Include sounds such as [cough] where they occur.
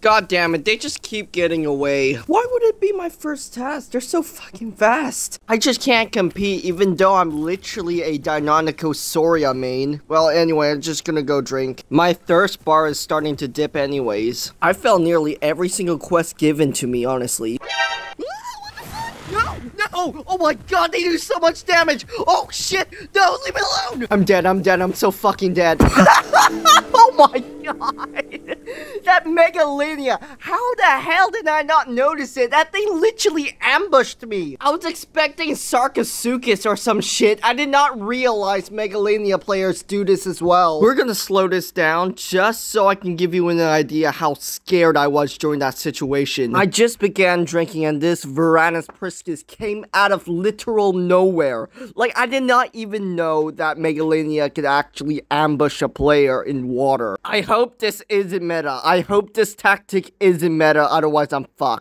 God damn it, they just keep getting away. Why would it be my first test? They're so fucking fast. I just can't compete even though I'm literally a Deinonychosaurus main. Well, anyway, I'm just gonna go drink. My thirst bar is starting to dip anyways. I failed nearly every single quest given to me, honestly. No, no! Oh my god, they do so much damage! Oh shit! No, leave me alone! I'm dead, I'm dead, I'm so fucking dead. [laughs] That Megalania! How the hell did I not notice it? That thing literally ambushed me! I was expecting Sarcosuchus or some shit. I did not realize Megalania players do this as well. We're gonna slow this down just so I can give you an idea how scared I was during that situation. I just began drinking and this Varanus priscus came out of literal nowhere. Like, I did not even know that Megalania could actually ambush a player in water. I hope this isn't meta. I hope this tactic isn't meta, otherwise I'm fucked.